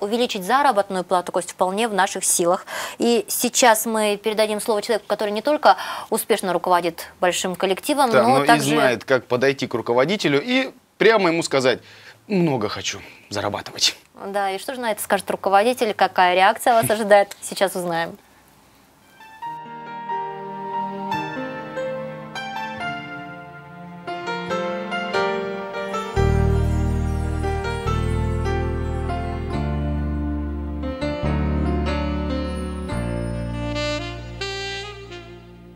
Увеличить заработную плату, Кость, вполне в наших силах. И сейчас мы передадим слово человеку, который не только успешно руководит большим коллективом, Да, но, но также... и знает, как подойти к руководителю и прямо ему сказать, много хочу зарабатывать. Да, и что же на это скажет руководитель, какая реакция вас ожидает, сейчас узнаем.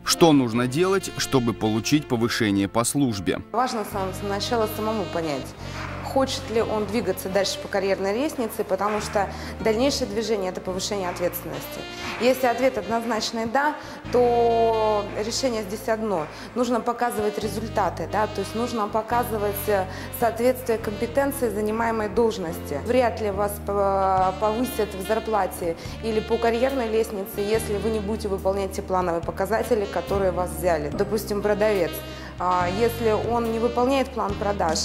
Что нужно делать, чтобы получить повышение по службе? Важно сначала самому понять, хочет ли он двигаться дальше по карьерной лестнице, потому что дальнейшее движение – это повышение ответственности. Если ответ однозначный «да», то решение здесь одно. Нужно показывать результаты, да, то есть нужно показывать э, соответствие компетенции занимаемой должности. Вряд ли вас по- повысят в зарплате или по карьерной лестнице, если вы не будете выполнять те плановые показатели, которые вас взяли. Допустим, продавец. А, Если он не выполняет план продаж,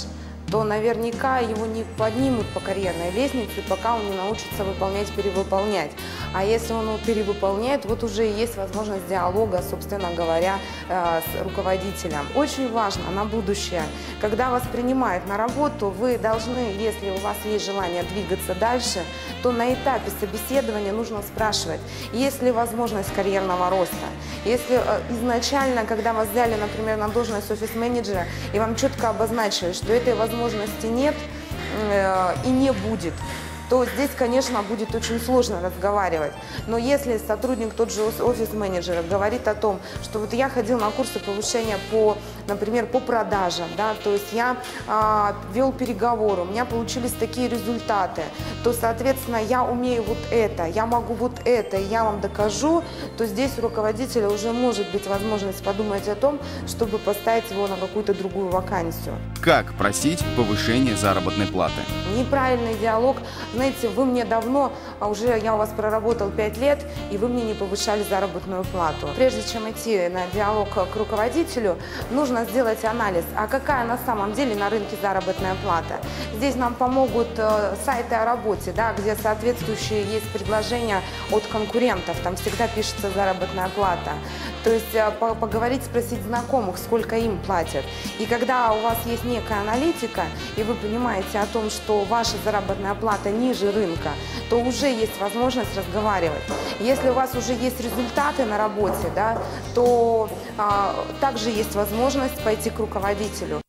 то наверняка его не поднимут по карьерной лестнице, пока он не научится выполнять, перевыполнять. А если он его перевыполняет, вот уже есть возможность диалога, собственно говоря, э, с руководителем. Очень важно на будущее, когда вас принимают на работу, вы должны, если у вас есть желание двигаться дальше, то на этапе собеседования нужно спрашивать, есть ли возможность карьерного роста. Если э, изначально, когда вас взяли, например, на должность офис-менеджера, и вам четко обозначили, что этой возможности нет э, и не будет, то здесь, конечно, будет очень сложно разговаривать. Но если сотрудник, тот же ос- офис-менеджера, говорит о том, что вот я ходил на курсы повышения по, например, по продажам, да, то есть я а, вел переговоры, у меня получились такие результаты, то, соответственно, я умею вот это, я могу вот это, и я вам докажу, то здесь у руководителя уже может быть возможность подумать о том, чтобы поставить его на какую-то другую вакансию. Как просить повышение заработной платы? Неправильный диалог. Знаете, вы мне давно, а уже я у вас проработал 5 лет, и вы мне не повышали заработную плату. Прежде чем идти на диалог к руководителю, нужно сделать анализ, а какая на самом деле на рынке заработная плата. Здесь нам помогут э, сайты о работе, да, где соответствующие есть предложения от конкурентов, там всегда пишется заработная плата. То есть э, по- поговорить, спросить знакомых, сколько им платят. И когда у вас есть некая аналитика, и вы понимаете о том, что ваша заработная плата ниже рынка, то уже есть возможность разговаривать. Если у вас уже есть результаты на работе, да, то а, также есть возможность пойти к руководителю.